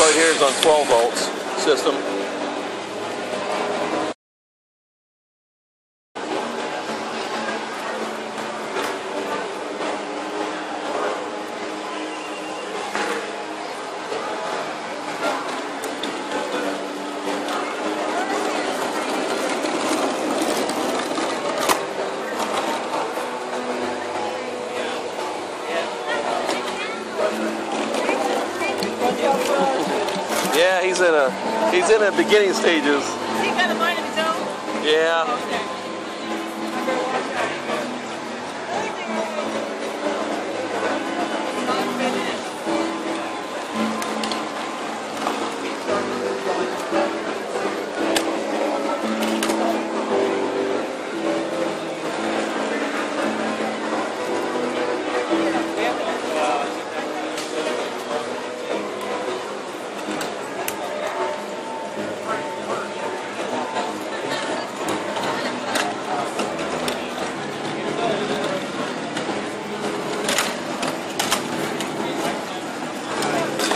right here is on 12 volts system. Yeah, he's in a he's in the beginning stages. He got a mind of his own. Yeah. Okay.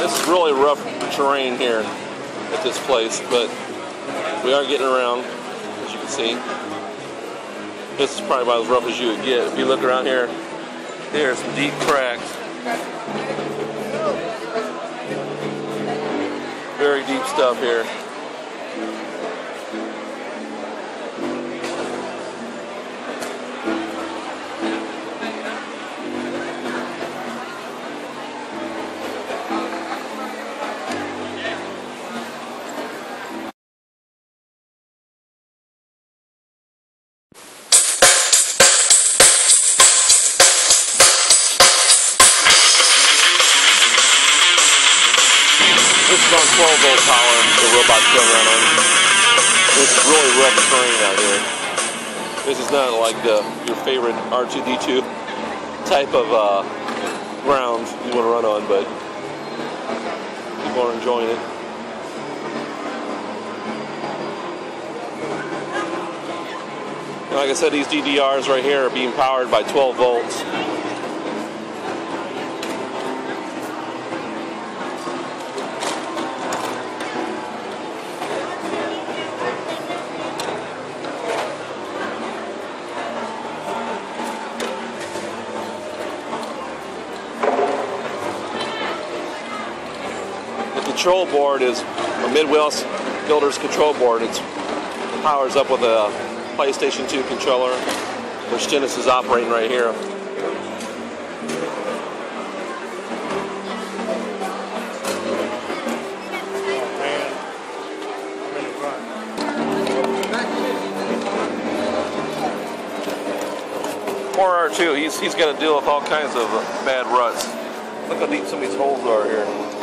This is really rough terrain here at this place, but we are getting around, as you can see. This is probably about as rough as you would get. If you look around here, there's some deep cracks. Very deep stuff here. This is on 12 volt power, the robot's around on. It's really rough terrain out here. This is not like the your favorite R2D2 type of uh, ground you want to run on, but people are enjoying it. Like I said, these DDRs right here are being powered by 12 volts. Control board is a Midwest Builders control board. It powers up with a PlayStation 2 controller, which Dennis is operating right here. Poor R2, he's, he's got to deal with all kinds of bad ruts. Look how deep some of these holes are here.